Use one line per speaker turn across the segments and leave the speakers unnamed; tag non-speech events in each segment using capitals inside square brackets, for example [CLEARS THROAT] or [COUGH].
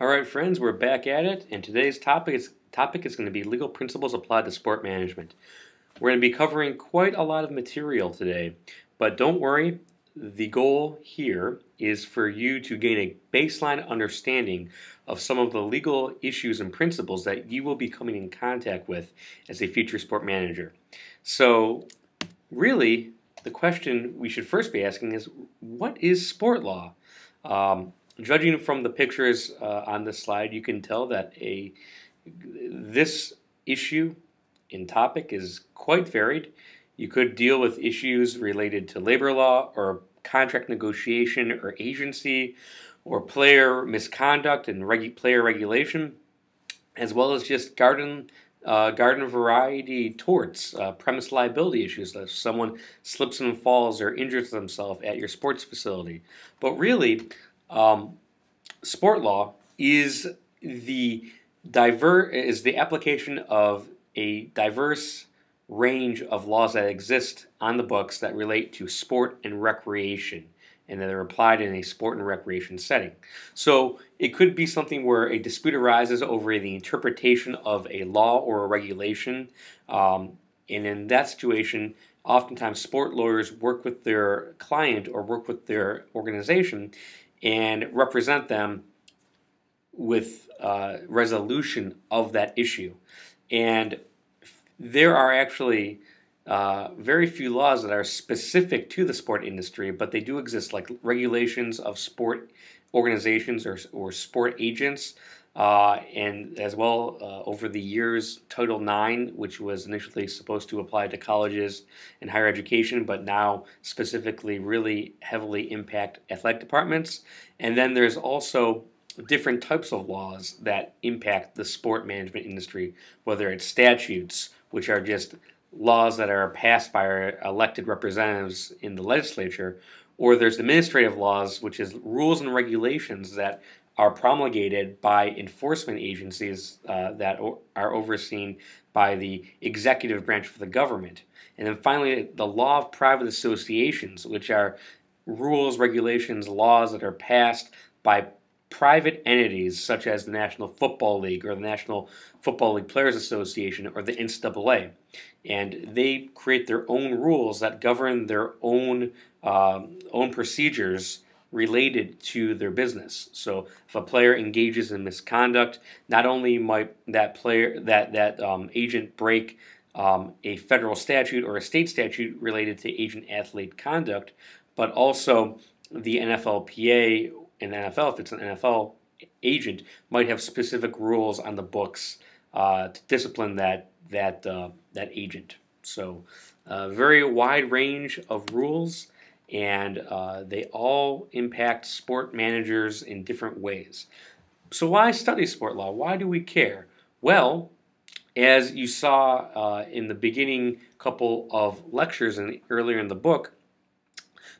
All right, friends, we're back at it, and today's topic is, topic is going to be legal principles applied to sport management. We're going to be covering quite a lot of material today, but don't worry, the goal here is for you to gain a baseline understanding of some of the legal issues and principles that you will be coming in contact with as a future sport manager. So, really, the question we should first be asking is what is sport law? Um, judging from the pictures uh, on this slide, you can tell that a this issue in topic is quite varied. You could deal with issues related to labor law or contract negotiation or agency or player misconduct and regu- player regulation, as well as just garden uh, garden variety torts, uh, premise liability issues, if someone slips and falls or injures themselves at your sports facility. But really, um, sport law is the diver is the application of a diverse range of laws that exist on the books that relate to sport and recreation and that are applied in a sport and recreation setting. So it could be something where a dispute arises over the interpretation of a law or a regulation. Um, and in that situation, oftentimes sport lawyers work with their client or work with their organization and represent them with uh, resolution of that issue. And there are actually uh, very few laws that are specific to the sport industry, but they do exist, like regulations of sport organizations or, or sport agents. Uh, and as well, uh, over the years, Title IX, which was initially supposed to apply to colleges and higher education, but now specifically really heavily impact athletic departments. And then there's also different types of laws that impact the sport management industry, whether it's statutes, which are just laws that are passed by our elected representatives in the legislature, or there's administrative laws, which is rules and regulations that are promulgated by enforcement agencies uh, that are overseen by the executive branch of the government. And then finally, the law of private associations, which are rules, regulations, laws that are passed by private entities such as the National Football League or the National Football League Players Association or the NCAA. And they create their own rules that govern their own um, own procedures related to their business. So if a player engages in misconduct, not only might that player that that um, agent break um, a federal statute or a state statute related to agent athlete conduct, but also the NFLPA the NFL, if it's an NFL agent, might have specific rules on the books uh, to discipline that that uh, that agent. So, uh, very wide range of rules, and uh, they all impact sport managers in different ways. So, why study sport law? Why do we care? Well, as you saw uh, in the beginning couple of lectures and earlier in the book,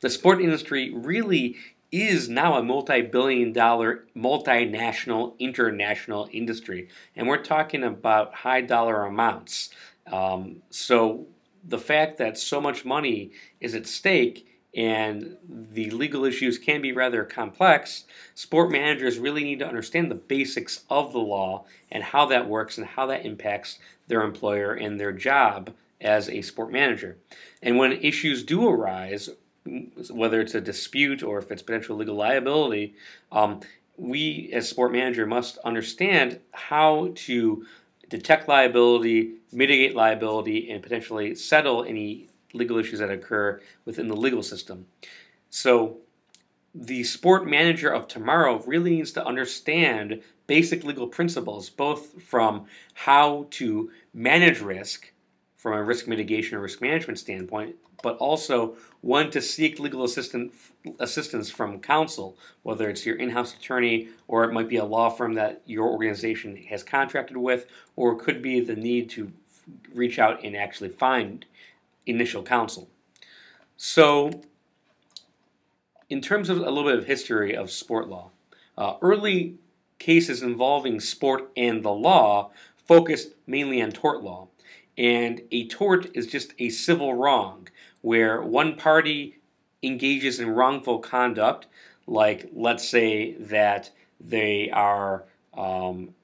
the sport industry really is now a multi-billion dollar multinational international industry and we're talking about high dollar amounts um, so the fact that so much money is at stake and the legal issues can be rather complex. Sport managers really need to understand the basics of the law and how that works and how that impacts their employer and their job as a sport manager. And when issues do arise whether it's a dispute or if it's potential legal liability, um, we as sport manager must understand how to detect liability, mitigate liability, and potentially settle any legal issues that occur within the legal system. So the sport manager of tomorrow really needs to understand basic legal principles, both from how to manage risk from a risk mitigation or risk management standpoint, but also one to seek legal assistant, assistance from counsel, whether it's your in-house attorney or it might be a law firm that your organization has contracted with, or it could be the need to reach out and actually find initial counsel. So, in terms of a little bit of history of sport law, uh, early cases involving sport and the law focused mainly on tort law. And a tort is just a civil wrong where one party engages in wrongful conduct, like let's say that they are um,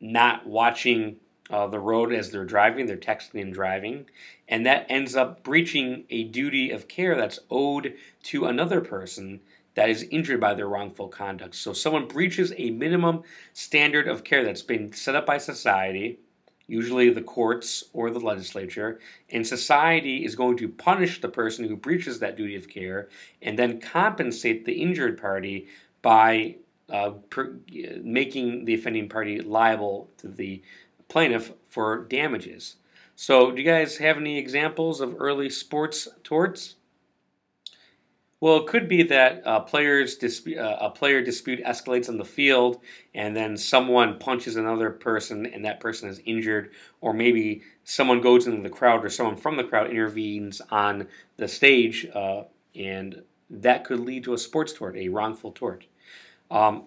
not watching uh, the road as they're driving, they're texting and driving, and that ends up breaching a duty of care that's owed to another person that is injured by their wrongful conduct. So someone breaches a minimum standard of care that's been set up by society, usually the courts or the legislature, and society is going to punish the person who breaches that duty of care and then compensate the injured party by uh, per, making the offending party liable to the plaintiff for damages. So, do you guys have any examples of early sports torts? Well, it could be that uh, players disp- uh, a player dispute escalates on the field, and then someone punches another person, and that person is injured, or maybe someone goes into the crowd, or someone from the crowd intervenes on the stage, uh, and that could lead to a sports tort, a wrongful tort. Um,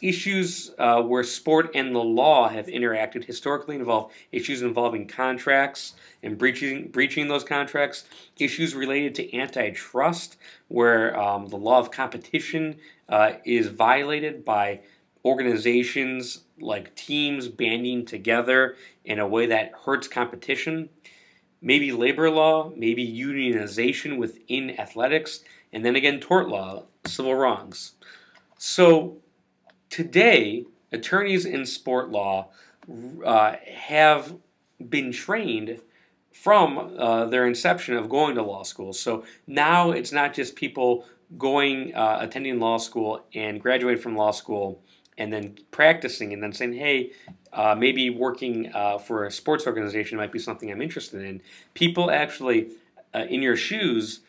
issues uh, where sport and the law have interacted historically involve issues involving contracts and breaching breaching those contracts, issues related to antitrust, where um, the law of competition uh, is violated by organizations like teams banding together in a way that hurts competition. Maybe labor law, maybe unionization within athletics, and then again tort law, civil wrongs. So today, attorneys in sport law uh, have been trained from uh, their inception of going to law school. So now it's not just people going, uh, attending law school and graduating from law school and then practicing and then saying, hey, uh, maybe working uh, for a sports organization might be something I'm interested in. People actually, uh, in your shoes,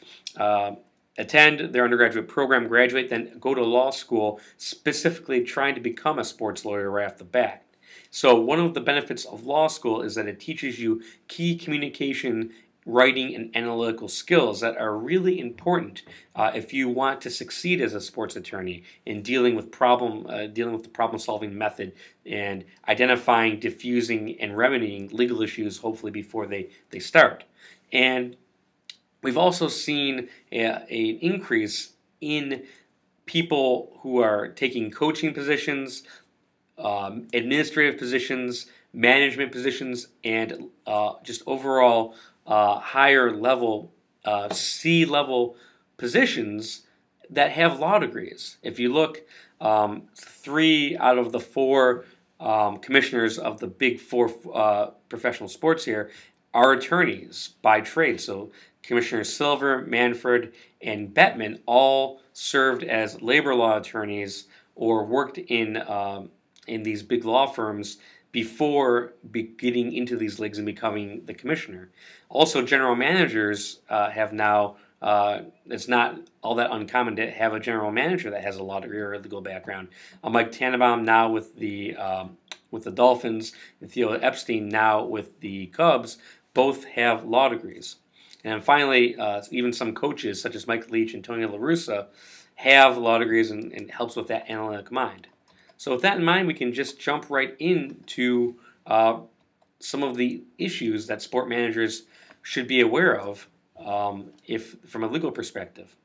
attend their undergraduate program, graduate, then go to law school, specifically trying to become a sports lawyer right off the bat. So, one of the benefits of law school is that it teaches you key communication, writing, and analytical skills that are really important uh, if you want to succeed as a sports attorney in dealing with problem, uh, dealing with the problem-solving method, and identifying, diffusing, and remedying legal issues. Hopefully, before they they start. And We've also seen an increase in people who are taking coaching positions, um, administrative positions, management positions, and uh, just overall uh, higher level, uh, C level positions that have law degrees. If you look, um, three out of the four um, commissioners of the big four uh, professional sports here are attorneys by trade. So Commissioners Silver, Manfred, and Bettman all served as labor law attorneys or worked in um, in these big law firms before be getting into these leagues and becoming the commissioner. Also, general managers uh, have now. Uh, it's not all that uncommon to have a general manager that has a law degree or legal background. Uh, Mike Tannenbaum now with the um, with the Dolphins, and Theo Epstein now with the Cubs, both have law degrees. And finally, uh, even some coaches, such as Mike Leach and Tony La Russa, have law degrees and, and, helps with that analytic mind. So with that in mind, we can just jump right into uh, some of the issues that sport managers should be aware of um, if from a legal perspective.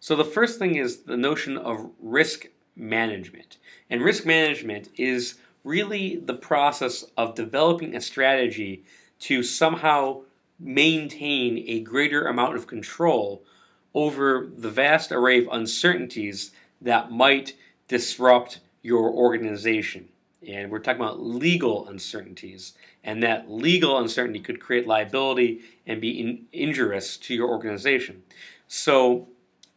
So the first thing is the notion of risk management. And risk management is really the process of developing a strategy to somehow maintain a greater amount of control over the vast array of uncertainties that might disrupt your organization. And we're talking about legal uncertainties. And that legal uncertainty could create liability and be in, injurious to your organization. So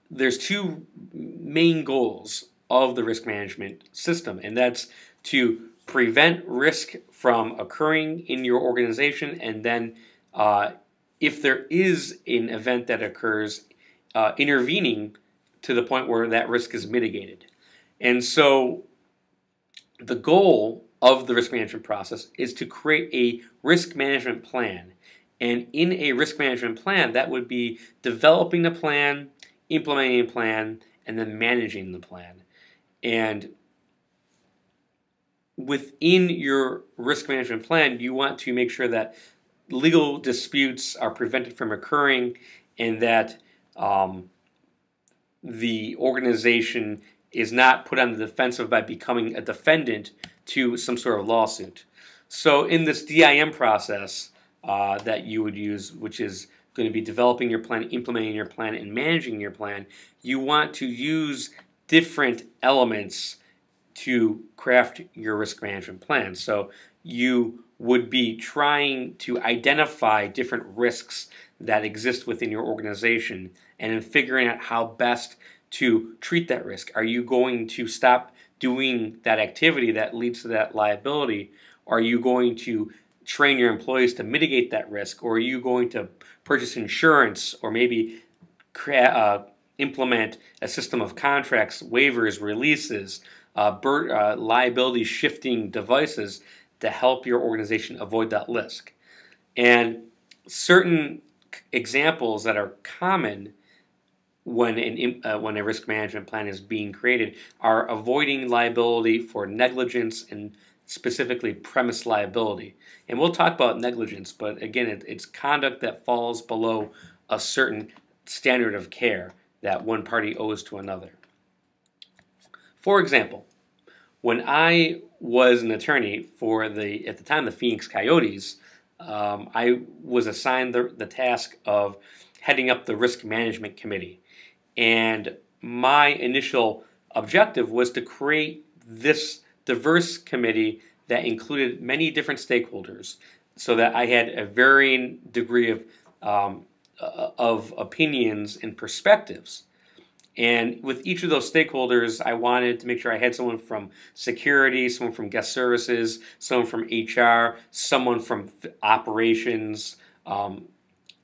there's two main goals of the risk management system, and that's to prevent risk from occurring in your organization and then uh, if there is an event that occurs, uh, intervening to the point where that risk is mitigated. And so the goal of the risk management process is to create a risk management plan. And in a risk management plan, that would be developing the plan, implementing a plan, and then managing the plan. And within your risk management plan, you want to make sure that legal disputes are prevented from occurring and that um, the organization is not put on the defensive by becoming a defendant to some sort of lawsuit. So in this DIM process uh, that you would use, which is going to be developing your plan, implementing your plan, and managing your plan, you want to use different elements to craft your risk management plan. So you would be trying to identify different risks that exist within your organization and in figuring out how best to treat that risk. Are you going to stop doing that activity that leads to that liability? Are you going to train your employees to mitigate that risk? Or are you going to purchase insurance or maybe uh, implement a system of contracts, waivers, releases, uh, uh, liability shifting devices to help your organization avoid that risk? And certain examples that are common when an uh, when a risk management plan is being created are avoiding liability for negligence and specifically premise liability. And we'll talk about negligence, but again, it, it's conduct that falls below a certain standard of care that one party owes to another. For example, when I was an attorney for the at the time the Phoenix Coyotes, um, I was assigned the, the task of heading up the risk management committee. And my initial objective was to create this diverse committee that included many different stakeholders so that I had a varying degree of, um, uh, of opinions and perspectives. And with each of those stakeholders, I wanted to make sure I had someone from security, someone from guest services, someone from HR, someone from operations, um,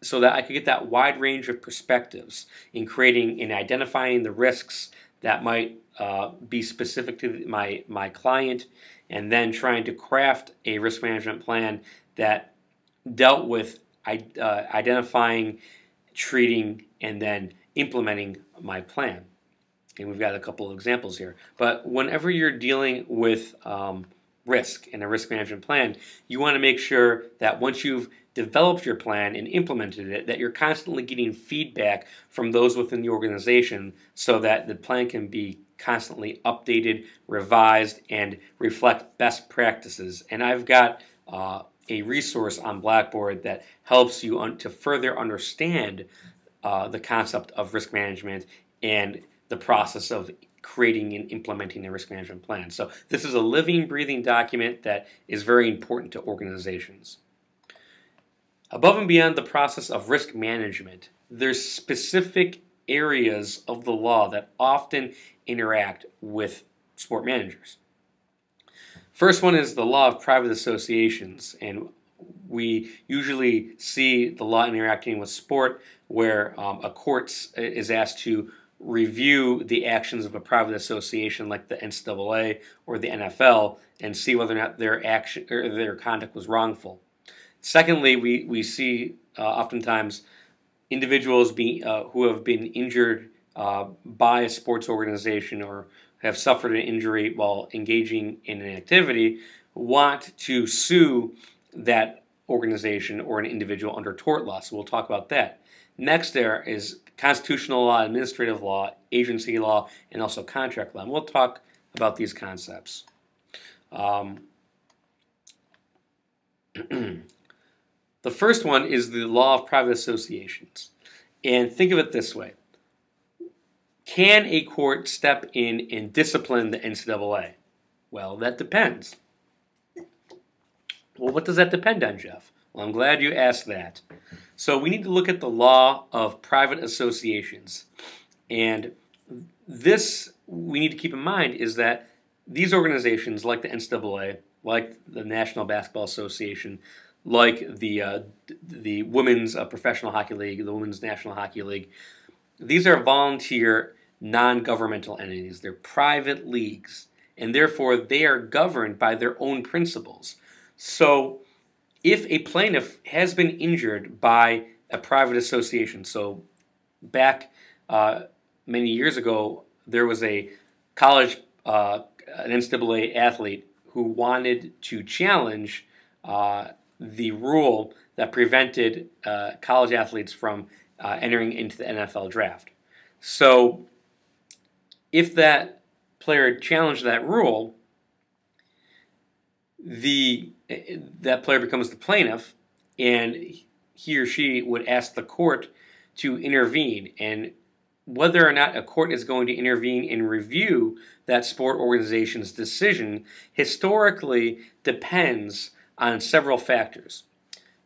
so that I could get that wide range of perspectives in creating and identifying the risks that might uh, be specific to my, my client, and then trying to craft a risk management plan that dealt with uh, identifying, treating, and then implementing my plan. And we've got a couple of examples here. But whenever you're dealing with um, risk in a risk management plan, you want to make sure that once you've developed your plan and implemented it, that you're constantly getting feedback from those within the organization so that the plan can be constantly updated, revised, and reflect best practices. And I've got uh, a resource on Blackboard that helps you to further understand uh, the concept of risk management and the process of creating and implementing a risk management plan. So this is a living, breathing document that is very important to organizations. Above and beyond the process of risk management, there's specific areas of the law that often interact with sport managers. First one is the law of private associations, and we usually see the law interacting with sport where um, a court is asked to review the actions of a private association like the NCAA or the NFL and see whether or not their action or their conduct was wrongful. Secondly, we, we see uh, oftentimes individuals be, uh, who have been injured uh, by a sports organization or have suffered an injury while engaging in an activity want to sue that organization or an individual under tort law. So we'll talk about that. Next, there is constitutional law, administrative law, agency law, and also contract law. And we'll talk about these concepts. Um, [CLEARS THROAT] the first one is the law of private associations. And think of it this way Can a court step in and discipline the NCAA? Well, that depends. Well, what does that depend on, Jeff? Well, I'm glad you asked that. So we need to look at the law of private associations. And this we need to keep in mind is that these organizations, like the NCAA, like the National Basketball Association, like the uh, the Women's uh, Professional Hockey League, the Women's National Hockey League, these are volunteer, non-governmental entities. They're private leagues, and therefore they are governed by their own principles. So if a plaintiff has been injured by a private association, so back uh, many years ago, there was a college, uh, an NCAA athlete who wanted to challenge uh, the rule that prevented uh, college athletes from uh, entering into the NFL draft. So, if that player challenged that rule, the that player becomes the plaintiff, and he or she would ask the court to intervene. And whether or not a court is going to intervene and review that sport organization's decision historically depends on several factors.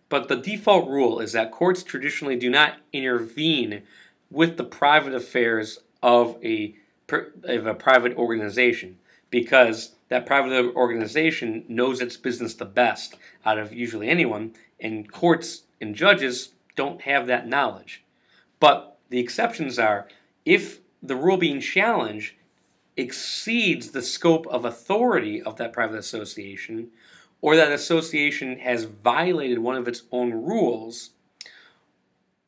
But the default rule is that courts traditionally do not intervene with the private affairs of a of a private organization because that private organization knows its business the best out of usually anyone, and courts and judges don't have that knowledge. But the exceptions are if the rule being challenged exceeds the scope of authority of that private association, or that association has violated one of its own rules,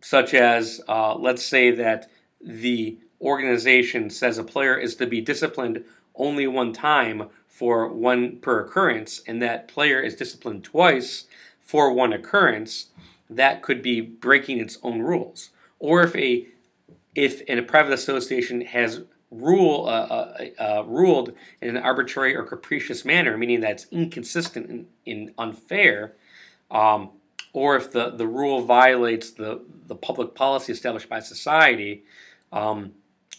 such as, uh, let's say that the organization says a player is to be disciplined only one time for one per occurrence, and that player is disciplined twice for one occurrence, that could be breaking its own rules. Or if a if a private association has rule uh, uh, uh, ruled in an arbitrary or capricious manner, meaning that it's inconsistent and, and unfair, um, or if the, the rule violates the, the public policy established by society, um,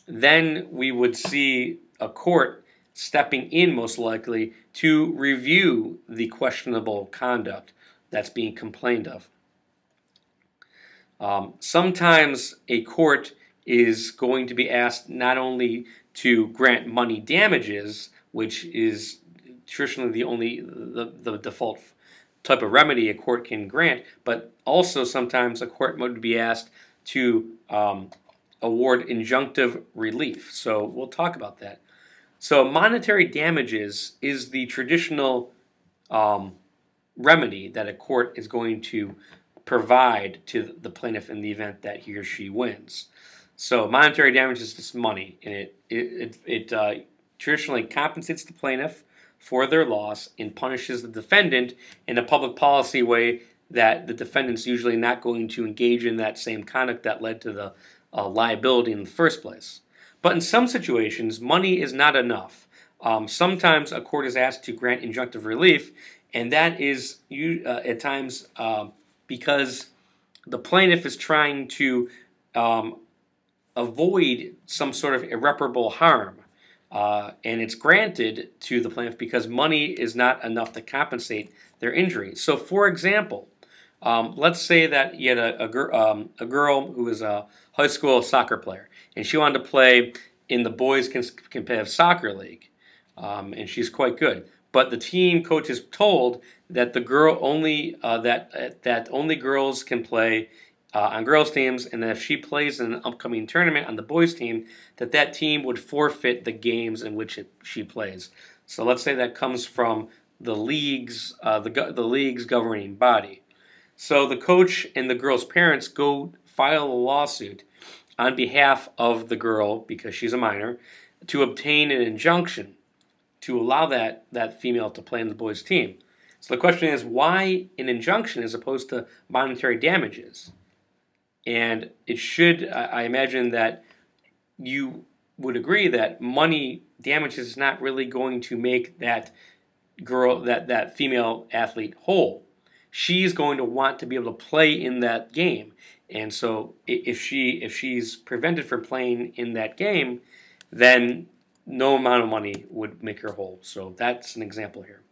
then we would see a court stepping in most likely to review the questionable conduct that's being complained of. Um, sometimes a court is going to be asked not only to grant money damages, which is traditionally the only the, the default type of remedy a court can grant, but also sometimes a court would be asked to um, award injunctive relief. So we'll talk about that. So monetary damages is the traditional um, remedy that a court is going to provide to the plaintiff in the event that he or she wins. So monetary damage is just money, and it it it, it uh, traditionally compensates the plaintiff for their loss and punishes the defendant in a public policy way that the defendant's usually not going to engage in that same conduct that led to the uh, liability in the first place. But in some situations, money is not enough. Um, sometimes a court is asked to grant injunctive relief, and that is uh, at times uh, because the plaintiff is trying to um, avoid some sort of irreparable harm. Uh, and it's granted to the plaintiff because money is not enough to compensate their injury. So, for example, um, let's say that you had a, a, gir um, a, girl who was a high school soccer player, and she wanted to play in the boys' competitive soccer league, um, and she's quite good. But the team coach is told that the girl only uh, that that only girls can play uh, on girls teams, and that if she plays in an upcoming tournament on the boys team, that that team would forfeit the games in which it, she plays. So let's say that comes from the league's uh, the the league's governing body. So the coach and the girl's parents go file a lawsuit on behalf of the girl because she's a minor to obtain an injunction to allow that that female to play in the boys' team. So the question is why an injunction as opposed to monetary damages? And it should, I imagine that you would agree that money damages is not really going to make that girl, that, that female athlete whole. She's going to want to be able to play in that game. And so if she if she's prevented from playing in that game, then no amount of money would make her whole. So that's an example here.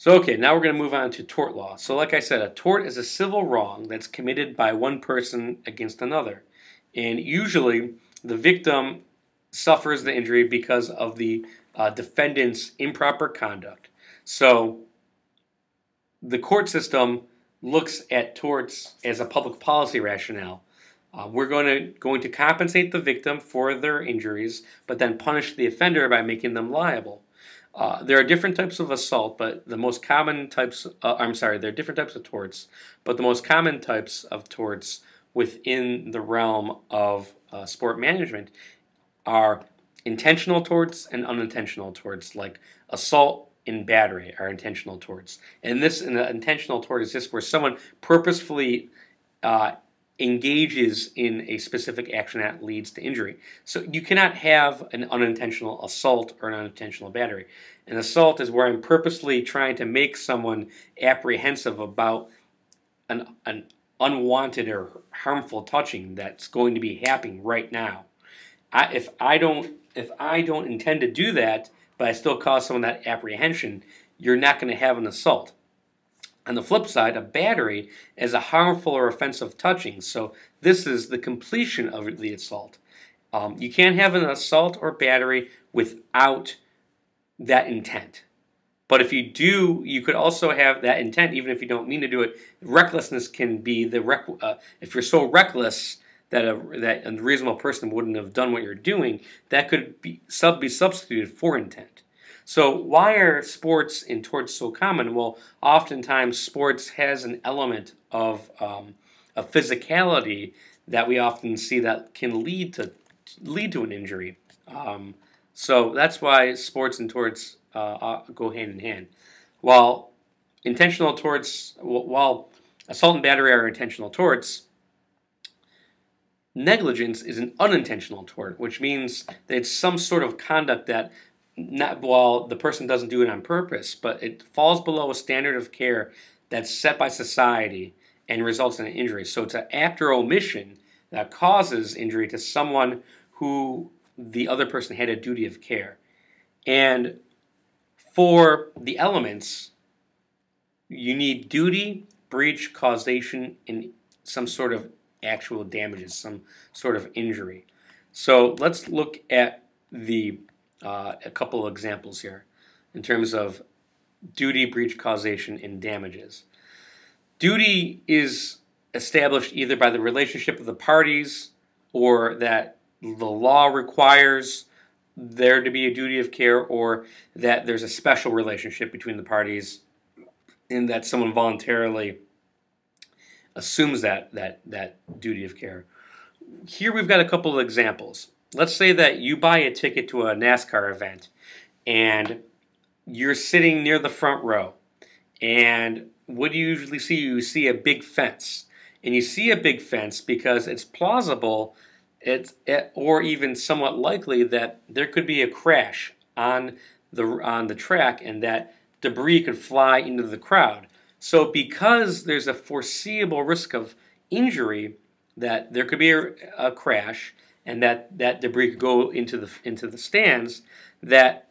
So, okay, now we're going to move on to tort law. So, like I said, a tort is a civil wrong that's committed by one person against another. And usually, the victim suffers the injury because of the uh, defendant's improper conduct. So, the court system looks at torts as a public policy rationale. Uh, we're going to going to compensate the victim for their injuries, but then punish the offender by making them liable. Uh, there are different types of assault, but the most common types, uh, I'm sorry, there are different types of torts, but the most common types of torts within the realm of uh, sport management are intentional torts and unintentional torts, like assault and battery are intentional torts. And this an intentional tort is just where someone purposefully uh, engages in a specific action that leads to injury. So you cannot have an unintentional assault or an unintentional battery. An assault is where I'm purposely trying to make someone apprehensive about an, an unwanted or harmful touching that's going to be happening right now. I, if I don't if I don't intend to do that, but I still cause someone that apprehension, you're not going to have an assault. On the flip side, a battery is a harmful or offensive touching, so this is the completion of the assault. Um, you can't have an assault or battery without that intent. But if you do, you could also have that intent, even if you don't mean to do it. Recklessness can be the uh, if you're so reckless that a that a reasonable person wouldn't have done what you're doing, that could be sub be substituted for intent. So why are sports in torts so common? Well, oftentimes sports has an element of um, a physicality that we often see that can lead to lead to an injury. Um, so that's why sports and torts uh, uh go hand in hand. While intentional torts, while assault and battery are intentional torts, negligence is an unintentional tort, which means that it's some sort of conduct that not while the person doesn't do it on purpose, but it falls below a standard of care that's set by society and results in an injury. So it's an act or omission that causes injury to someone who the other person had a duty of care. And for the elements, you need duty, breach, causation, and some sort of actual damages, some sort of injury. So let's look at the uh, a couple of examples here in terms of duty, breach, causation, and damages. Duty is established either by the relationship of the parties or that the law requires there to be a duty of care or that there's a special relationship between the parties and that someone voluntarily assumes that that that duty of care. Here we've got a couple of examples let's say that you buy a ticket to a NASCAR event and you're sitting near the front row. And what do you usually see? You see a big fence. And you see a big fence because it's plausible it's, or even somewhat likely that there could be a crash on the, on the track and that debris could fly into the crowd. So because there's a foreseeable risk of injury, that there could be a, a crash, and that, that debris could go into the into the stands, that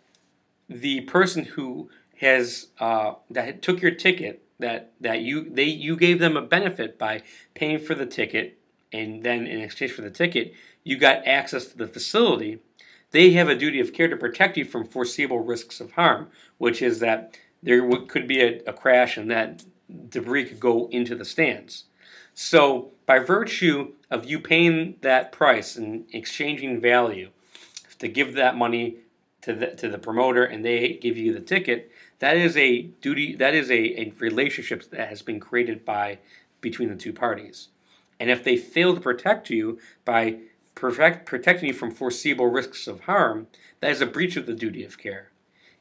the person who has uh, that took your ticket that that you they you gave them a benefit by paying for the ticket and then in exchange for the ticket you got access to the facility they have a duty of care to protect you from foreseeable risks of harm which is that there could be a, a crash and that debris could go into the stands so by virtue of you paying that price and exchanging value to give that money to the, to the promoter and they give you the ticket, that is a duty, that is a, a relationship that has been created by between the two parties. And if they fail to protect you by perfect, protecting you from foreseeable risks of harm, that is a breach of the duty of care.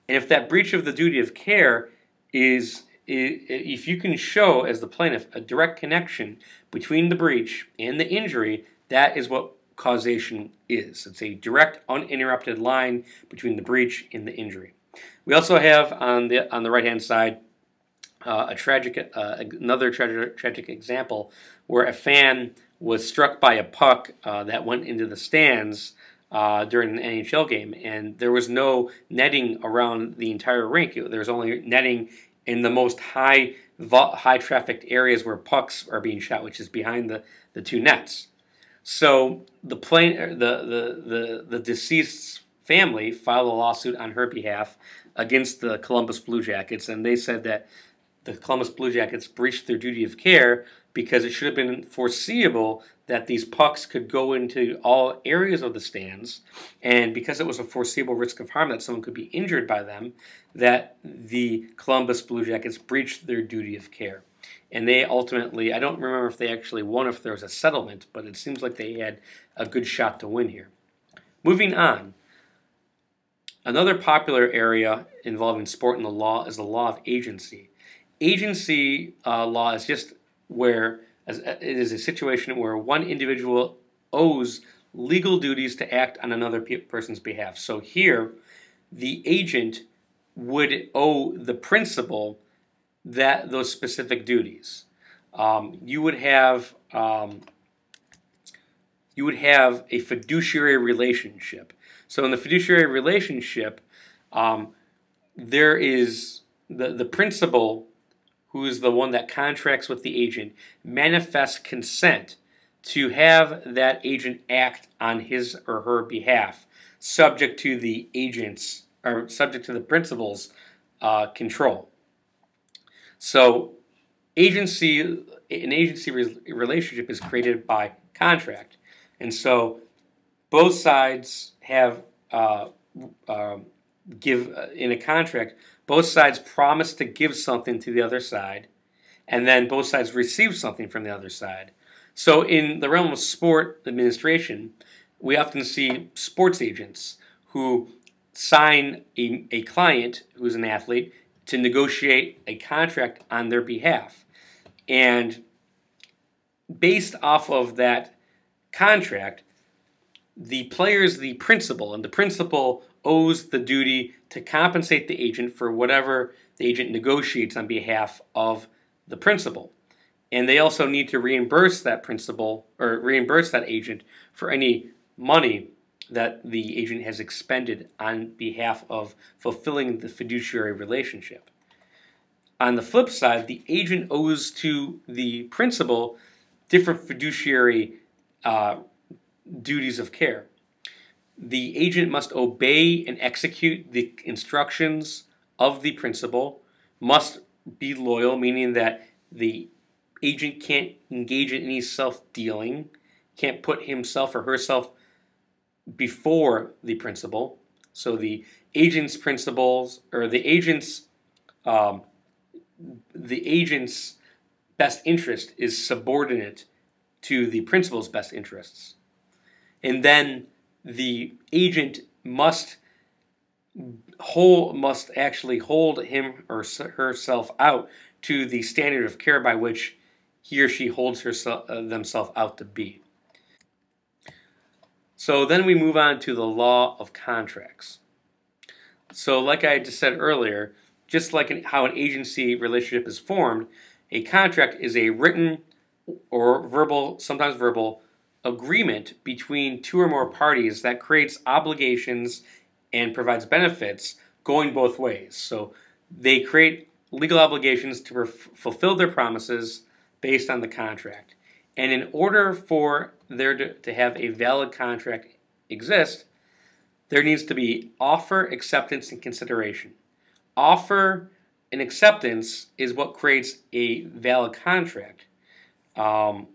And if that breach of the duty of care is if you can show as the plaintiff a direct connection between the breach and the injury, that is what causation is. It's a direct, uninterrupted line between the breach and the injury. We also have on the on the right hand side uh, a tragic, uh, another tragic, tragic example where a fan was struck by a puck uh, that went into the stands uh, during an NHL game, and there was no netting around the entire rink. There was only netting in the most high high trafficked areas where pucks are being shot, which is behind the, the two nets. So the plane, er, the, the, the, the deceased family filed a lawsuit on her behalf against the Columbus Blue Jackets, and they said that the Columbus Blue Jackets breached their duty of care because it should have been foreseeable that these pucks could go into all areas of the stands, and because it was a foreseeable risk of harm that someone could be injured by them, that the Columbus Blue Jackets breached their duty of care. And they ultimately, I don't remember if they actually won, if there was a settlement, but it seems like they had a good shot to win here. Moving on, another popular area involving sport and the law is the law of agency. Agency uh, law is just where As, uh, it is a situation where one individual owes legal duties to act on another person's behalf. So here, the agent would owe the principal that those specific duties. Um, you would have um, you would have a fiduciary relationship. So in the fiduciary relationship, um, there is the the principal, who is the one that contracts with the agent, manifests consent to have that agent act on his or her behalf, subject to the agent's or subject to the principal's uh, control. So, agency an agency re- relationship is created by contract, and so both sides have uh, uh, give in a contract. Both sides promise to give something to the other side, and then both sides receive something from the other side. So, in the realm of sport administration, we often see sports agents who sign a, a client who's an athlete to negotiate a contract on their behalf. And based off of that contract, the player is the principal, and the principal owes the duty to compensate the agent for whatever the agent negotiates on behalf of the principal. And they also need to reimburse that principal or reimburse that agent for any money that the agent has expended on behalf of fulfilling the fiduciary relationship. On the flip side, the agent owes to the principal different fiduciary uh, duties of care. The agent must obey and execute the instructions of the principal, must be loyal, meaning that the agent can't engage in any self dealing, can't put himself or herself before the principal. So the agent's principles or the agent's um, the agent's best interest is subordinate to the principal's best interests. And then the agent must hold must actually hold him or herself out to the standard of care by which he or she holds herself uh, themselves out to be. So then we move on to the law of contracts. So like I just said earlier, just like an, how an agency relationship is formed, a contract is a written or verbal, sometimes verbal, agreement between two or more parties that creates obligations and provides benefits going both ways. So they create legal obligations to fulfill their promises based on the contract. And in order for there to, to have a valid contract exist, there needs to be offer, acceptance, and consideration. Offer and acceptance is what creates a valid contract. Um,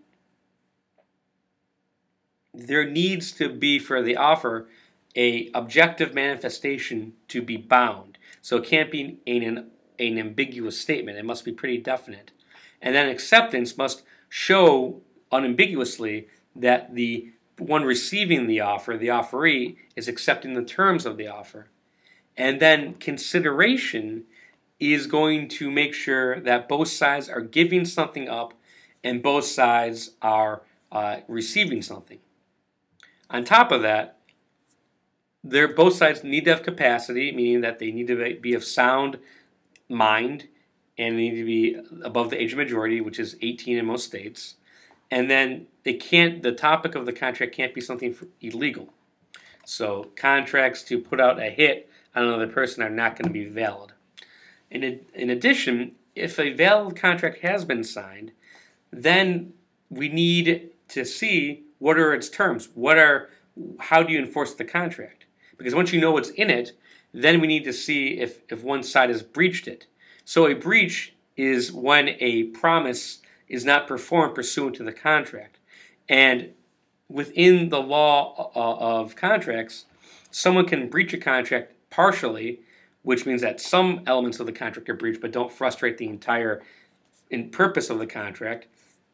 there needs to be for the offer a objective manifestation to be bound. So it can't be an, an ambiguous statement. It must be pretty definite. And then acceptance must show unambiguously that the one receiving the offer, the offeree, is accepting the terms of the offer. And then consideration is going to make sure that both sides are giving something up and both sides are uh, receiving something. On top of that, they're, both sides need to have capacity, meaning that they need to be of sound mind and they need to be above the age of majority, which is 18 in most states. And then they can't. The topic of the contract can't be something illegal. So contracts to put out a hit on another person are not going to be valid. In, in addition, if a valid contract has been signed, then we need to see what are its terms. What are how do you enforce the contract? Because once you know what's in it, then we need to see if, if one side has breached it. So a breach is when a promise is not performed pursuant to the contract. And within the law uh, of contracts, someone can breach a contract partially, which means that some elements of the contract are breached but don't frustrate the entire purpose of the contract.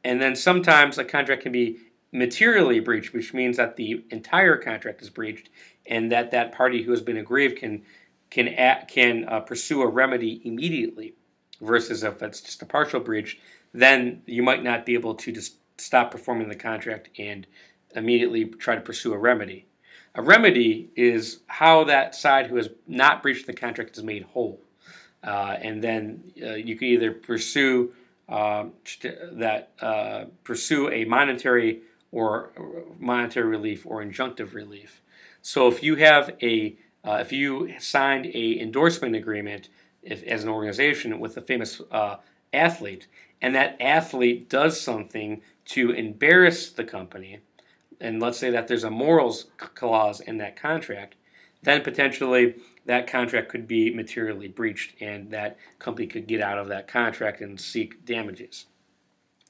And then sometimes a contract can be materially breached, which means that the entire contract is breached and that that party who has been aggrieved can can can uh, pursue a remedy immediately. versus if it's just a partial breach, then you might not be able to just stop performing the contract and immediately try to pursue a remedy. A remedy is how that side who has not breached the contract is made whole. Uh, and then uh, you can either pursue uh, that pursue a monetary or monetary relief or injunctive relief. So if you have a uh, if you signed a endorsement agreement if, as an organization with a famous uh, athlete, and that athlete does something to embarrass the company, and let's say that there's a morals clause in that contract, then potentially that contract could be materially breached and that company could get out of that contract and seek damages.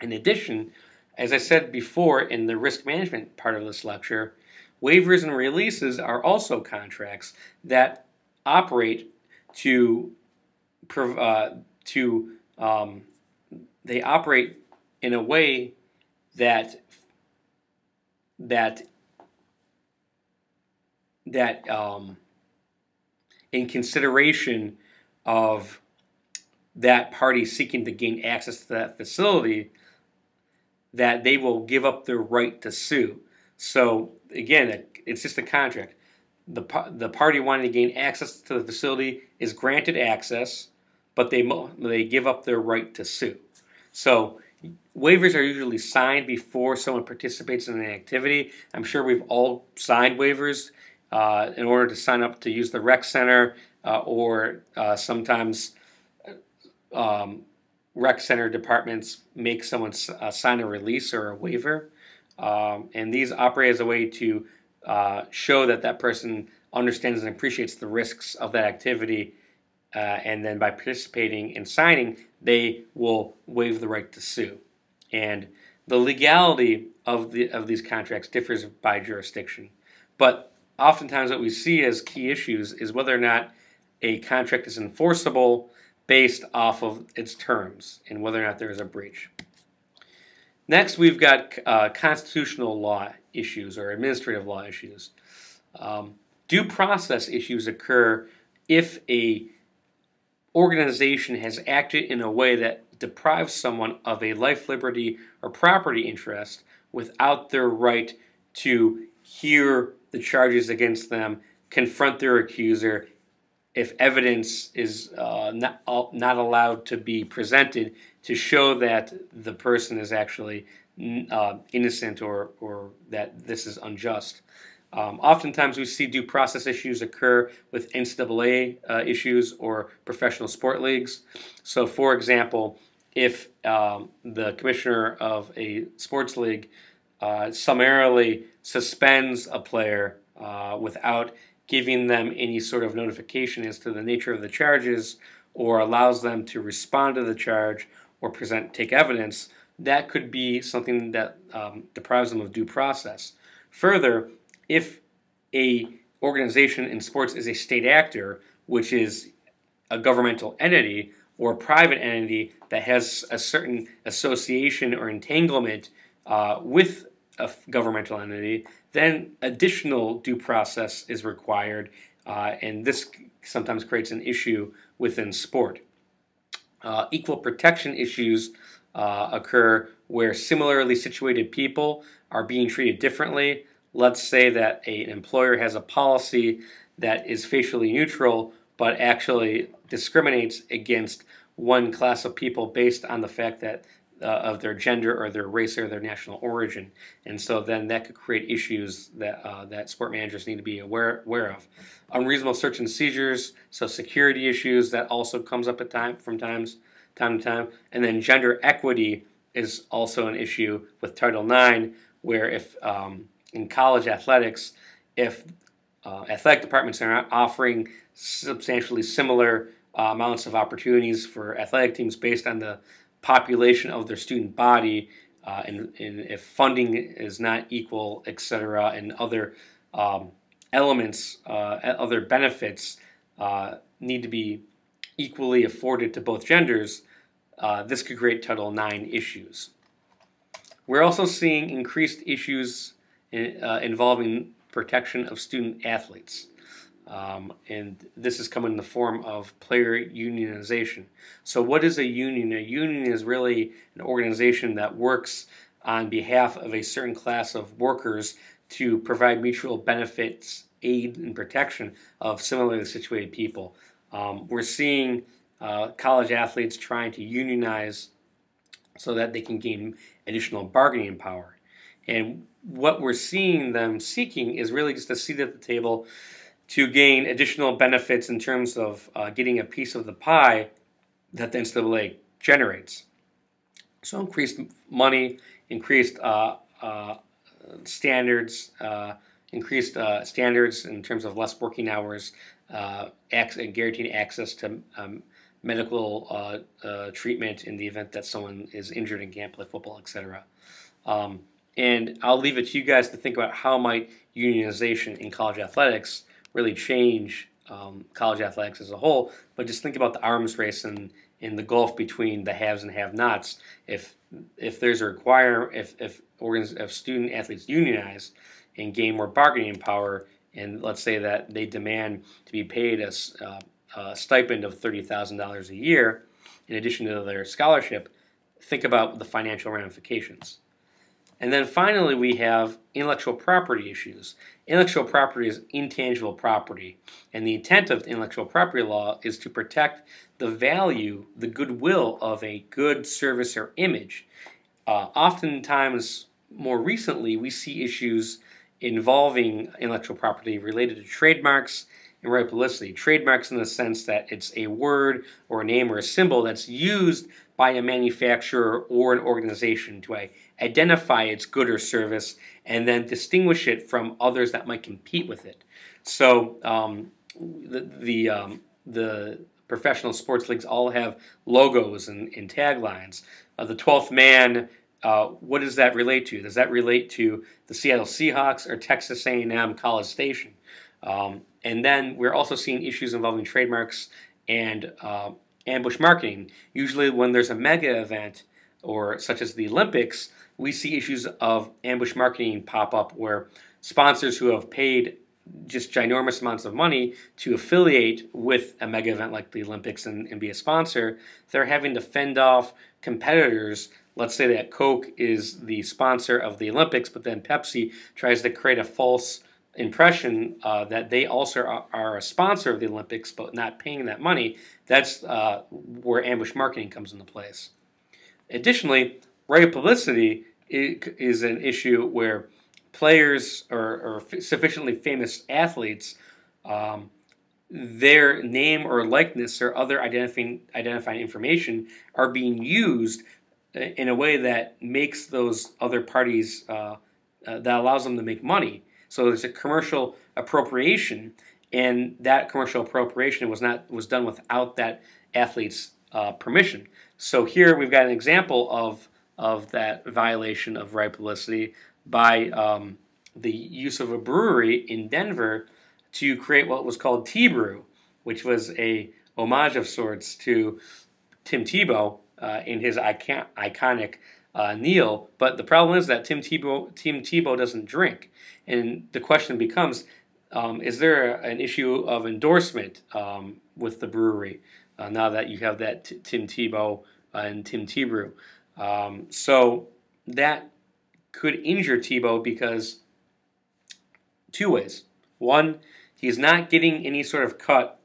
In addition, as I said before in the risk management part of this lecture, waivers and releases are also contracts that operate to uh, to um, they operate in a way that that that um, in consideration of that party seeking to gain access to that facility that they will give up their right to sue. So again, it's just a contract. The, the party wanting to gain access to the facility is granted access, but they, they give up their right to sue. So waivers are usually signed before someone participates in an activity. I'm sure we've all signed waivers uh, in order to sign up to use the rec center, uh, or uh, sometimes um, rec center departments make someone uh, sign a release or a waiver. Um, and these operate as a way to uh, show that that person understands and appreciates the risks of that activity. Uh, and then by participating and signing, they will waive the right to sue. And the legality of the of these contracts differs by jurisdiction. But oftentimes what we see as key issues is whether or not a contract is enforceable based off of its terms and whether or not there is a breach. Next, we've got uh, constitutional law issues or administrative law issues. Um, due process issues occur if a organization has acted in a way that deprives someone of a life, liberty, or property interest without their right to hear the charges against them, confront their accuser, if evidence is uh, not, uh, not allowed to be presented to show that the person is actually uh, innocent or, or that this is unjust. Um, oftentimes, we see due process issues occur with NCAA uh, issues or professional sport leagues. So, for example, if um, the commissioner of a sports league uh, summarily suspends a player uh, without giving them any sort of notification as to the nature of the charges or allows them to respond to the charge or present take evidence, that could be something that um, deprives them of due process. Further, if a organization in sports is a state actor, which is a governmental entity or a private entity that has a certain association or entanglement uh, with a governmental entity, then additional due process is required, uh, and this sometimes creates an issue within sport. Uh, equal protection issues uh, occur where similarly situated people are being treated differently let's say that a, an employer has a policy that is facially neutral but actually discriminates against one class of people based on the fact that uh, of their gender or their race or their national origin, and so then that could create issues that uh, that sport managers need to be aware aware of. Unreasonable search and seizures, so security issues that also comes up at time from times time to time, and then gender equity is also an issue with Title IX, where if um, in college athletics, if uh, athletic departments are not offering substantially similar uh, amounts of opportunities for athletic teams based on the population of their student body, uh, and, and, if funding is not equal, etc., and other um, elements, uh, other benefits uh, need to be equally afforded to both genders, uh, this could create Title IX issues. We're also seeing increased issues in, uh, involving protection of student athletes. Um, and this is coming in the form of player unionization. So, what is a union? A union is really an organization that works on behalf of a certain class of workers to provide mutual benefits, aid, and protection of similarly situated people. Um, we're seeing uh, college athletes trying to unionize so that they can gain additional bargaining power. And what we're seeing them seeking is really just a seat at the table to gain additional benefits in terms of uh, getting a piece of the pie that the NCAA generates. So increased money, increased uh, uh, standards, uh, increased uh, standards in terms of less working hours, uh, and guaranteeing access to um, medical treatment in the event that someone is injured and can't play football, etc. Um, and I'll leave it to you guys to think about how might unionization in college athletics really change um, college athletics as a whole. But just think about the arms race and in the gulf between the haves and have-nots. If if there's a require if if organs if student athletes unionize and gain more bargaining power, and let's say that they demand to be paid a, uh, a stipend of thirty thousand dollars a year in addition to their scholarship, think about the financial ramifications. And then finally, we have intellectual property issues. Intellectual property is intangible property, and the intent of intellectual property law is to protect the value, the goodwill of a good, service, or image. Uh, oftentimes, more recently, we see issues involving intellectual property related to trademarks and right publicity. Trademarks in the sense that it's a word or a name or a symbol that's used by a manufacturer or an organization to identify its good or service and then distinguish it from others that might compete with it. So um, the the, um, the professional sports leagues all have logos and, and taglines. Uh, the 12th man, uh, what does that relate to? Does that relate to the Seattle Seahawks or Texas A&M College Station? Um, and then we're also seeing issues involving trademarks and uh, ambush marketing. Usually, when there's a mega event, or such as the Olympics, we see issues of ambush marketing pop up where sponsors who have paid just ginormous amounts of money to affiliate with a mega event like the Olympics and, and be a sponsor, they're having to fend off competitors. Let's say that Coke is the sponsor of the Olympics, but then Pepsi tries to create a false impression uh, that they also are, are, a sponsor of the Olympics, but not paying that money. That's uh, where ambush marketing comes into place. Additionally, right publicity is an issue where players or, or sufficiently famous athletes, um, their name or likeness or other identifying, identifying information are being used in a way that makes those other parties, uh, uh, that allows them to make money. So there's a commercial appropriation, and that commercial appropriation was not was done without that athlete's uh, permission. So here we've got an example of of that violation of right publicity by um, the use of a brewery in Denver to create what was called T-Brew, which was a homage of sorts to Tim Tebow uh, in his icon- iconic uh, kneel. But the problem is that Tim Tebow, Tim Tebow doesn't drink, and the question becomes: um, Is there an issue of endorsement um, with the brewery uh, now that you have that t- Tim Tebow and Tim T-Brew? Um, so that could injure Tebow because two ways. One, he's not getting any sort of cut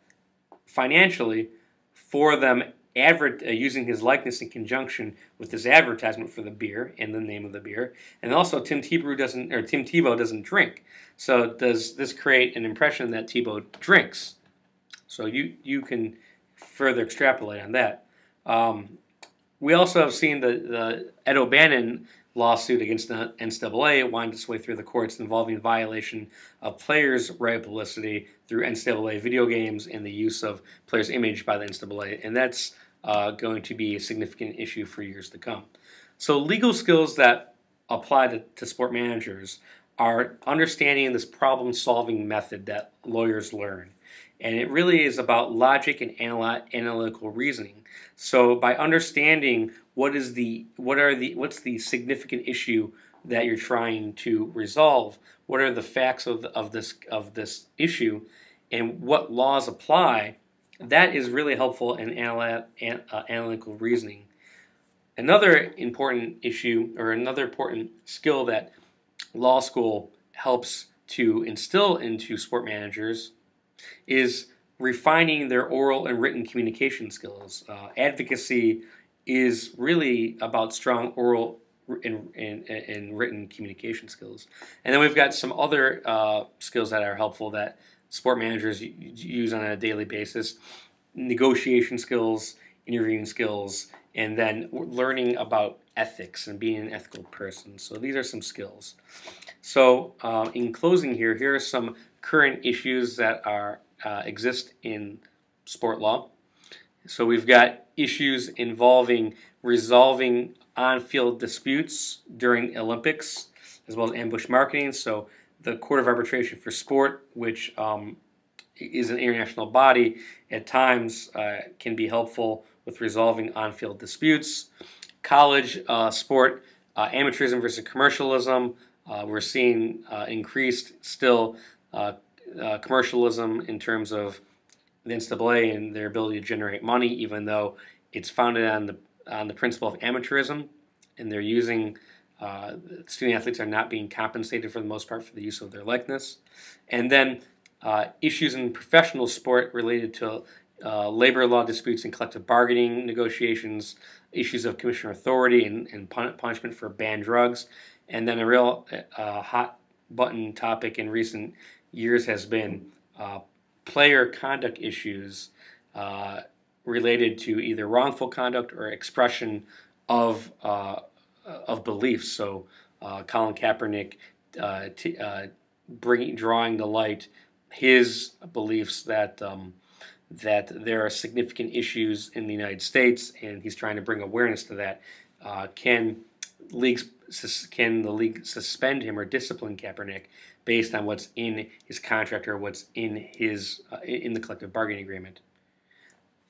financially for them advert, uh, using his likeness in conjunction with his advertisement for the beer and the name of the beer. And also, Tim Tebow doesn't or Tim Tebow doesn't drink. So does this create an impression that Tebow drinks? So you you can further extrapolate on that. Um, we also have seen the, the Ed O'Bannon lawsuit against the NCAA wind its way through the courts involving violation of players' right of publicity through NCAA video games and the use of players' image by the NCAA, and that's uh, going to be a significant issue for years to come. So, legal skills that apply to, to sport managers are understanding this problem solving method that lawyers learn. And it really is about logic and analytical reasoning. So by understanding what is the what are the what's the significant issue that you're trying to resolve, what are the facts of, of this of this issue, and what laws apply, that is really helpful in uh, analytical reasoning. Another important issue or another important skill that law school helps to instill into sport managers is refining their oral and written communication skills. Uh, advocacy is really about strong oral and, and, and, written communication skills. And then we've got some other uh, skills that are helpful that sport managers use on a daily basis negotiation skills, interviewing skills, and then learning about ethics and being an ethical person. So these are some skills. So uh, in closing here, here are some current issues that are uh, exist in sport law. So we've got issues involving resolving on-field disputes during Olympics, as well as ambush marketing. So the Court of Arbitration for Sport, which um, is an international body, at times uh, can be helpful with resolving on-field disputes. College uh, sport, uh, amateurism versus commercialism. Uh, we're seeing uh, increased still uh, commercialism in terms of the NCAA and their ability to generate money, even though it's founded on the on the principle of amateurism, and they're using uh, student athletes are not being compensated for the most part for the use of their likeness, and then uh, issues in professional sport related to uh, labor law disputes and collective bargaining negotiations, issues of commissioner authority and, and punishment for banned drugs, and then a real uh, hot button topic in recent years has been uh, player conduct issues uh, related to either wrongful conduct or expression of uh, of beliefs. So uh, Colin Kaepernick uh, t- uh, bringing drawing to light his beliefs that um, that there are significant issues in the United States, and he's trying to bring awareness to that. Uh, can leagues can the league suspend him or discipline Kaepernick based on what's in his contract or what's in his uh, in the collective bargaining agreement?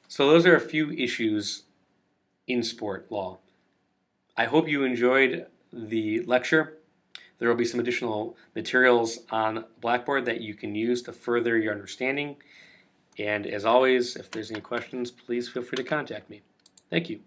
So those are a few issues in sport law. I hope you enjoyed the lecture. There will be some additional materials on Blackboard that you can use to further your understanding. And as always, if there's any questions, please feel free to contact me. Thank you.